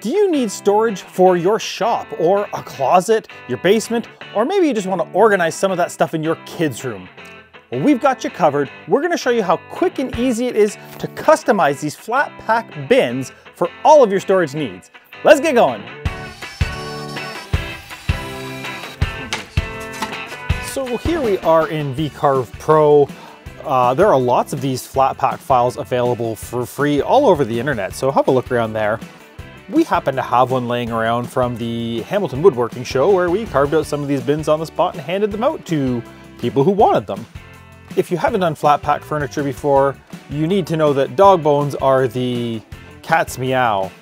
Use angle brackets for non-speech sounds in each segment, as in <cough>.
Do you need storage for your shop or a closet, your basement, or maybe you just want to organize some of that stuff in your kids' room? Well, we've got you covered. We're gonna show you how quick and easy it is to customize these flat pack bins for all of your storage needs. Let's get going. So here we are in VCarve Pro. Uh, there are lots of these flat pack files available for free all over the internet, so have a look around there. We happen to have one laying around from the Hamilton Woodworking Show where we carved out some of these bins on the spot and handed them out to people who wanted them. If you haven't done flat pack furniture before, you need to know that dog bones are the cat's meow.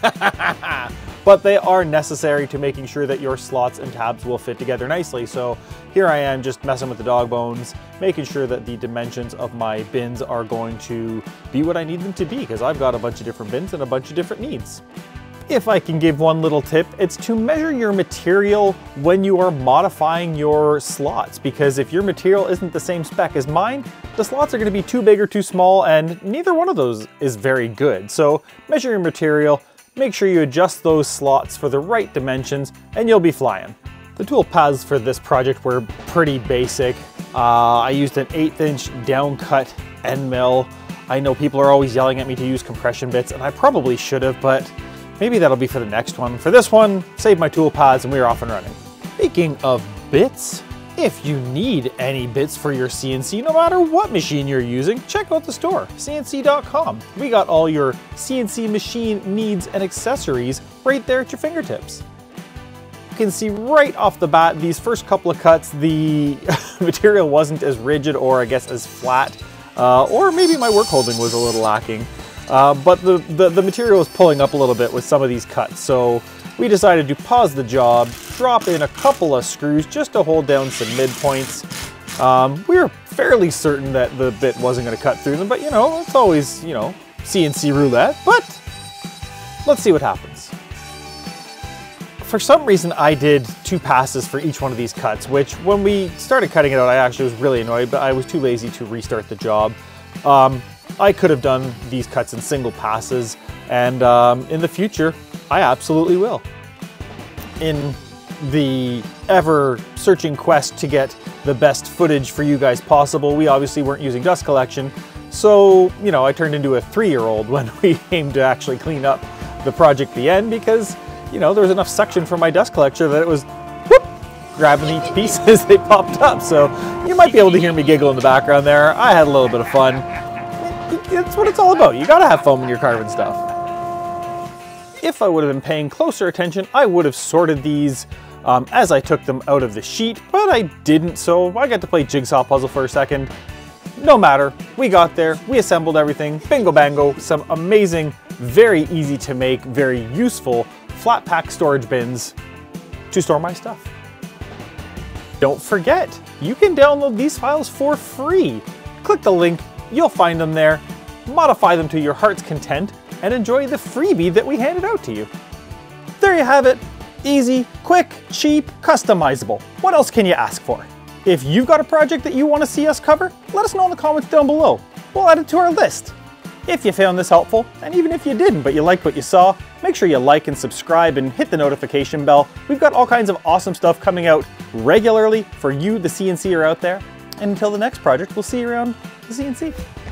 <laughs> but they are necessary to making sure that your slots and tabs will fit together nicely. So here I am just messing with the dog bones, making sure that the dimensions of my bins are going to be what I need them to be because I've got a bunch of different bins and a bunch of different needs. If I can give one little tip, it's to measure your material when you are modifying your slots, because if your material isn't the same spec as mine, the slots are gonna be too big or too small, and neither one of those is very good. So measure your material, make sure you adjust those slots for the right dimensions, and you'll be flying. The tool paths for this project were pretty basic. Uh, I used an eighth inch down cut end mill. I know people are always yelling at me to use compression bits, and I probably should have, but Maybe that'll be for the next one. For this one, save my tool paths and we're off and running. Speaking of bits, if you need any bits for your CNC, no matter what machine you're using, check out the store, sienci.com. We got all your CNC machine needs and accessories right there at your fingertips. You can see right off the bat, these first couple of cuts, the <laughs> material wasn't as rigid or I guess as flat, uh, or maybe my work holding was a little lacking. Uh, but the, the, the material is pulling up a little bit with some of these cuts. So we decided to pause the job, drop in a couple of screws just to hold down some midpoints. Um, we were fairly certain that the bit wasn't gonna cut through them, but you know, it's always, you know, CNC roulette, but let's see what happens. For some reason, I did two passes for each one of these cuts, which when we started cutting it out, I actually was really annoyed, but I was too lazy to restart the job. Um, I could have done these cuts in single passes, and um, in the future, I absolutely will. In the ever searching quest to get the best footage for you guys possible, we obviously weren't using dust collection, so, you know, I turned into a three-year-old <laughs> when we came to actually clean up the project the end because, you know, there was enough suction from my dust collector that it was whoop, grabbing each <laughs> piece as they popped up. So you might be able to hear me giggle in the background there. I had a little bit of fun that's what it's all about. You gotta have fun when you're carving stuff. If I would have been paying closer attention, I would have sorted these um, as I took them out of the sheet, but I didn't, so I got to play jigsaw puzzle for a second. No matter, we got there, we assembled everything, bingo bango, some amazing, very easy to make, very useful flat pack storage bins to store my stuff. Don't forget, you can download these files for free. Click the link You'll find them there, modify them to your heart's content, and enjoy the freebie that we handed out to you. There you have it. Easy, quick, cheap, customizable. What else can you ask for? If you've got a project that you want to see us cover, let us know in the comments down below. We'll add it to our list. If you found this helpful, and even if you didn't but you liked what you saw, make sure you like and subscribe and hit the notification bell. We've got all kinds of awesome stuff coming out regularly for you, the CNCer out there. And until the next project, we'll see you around We'll see you in.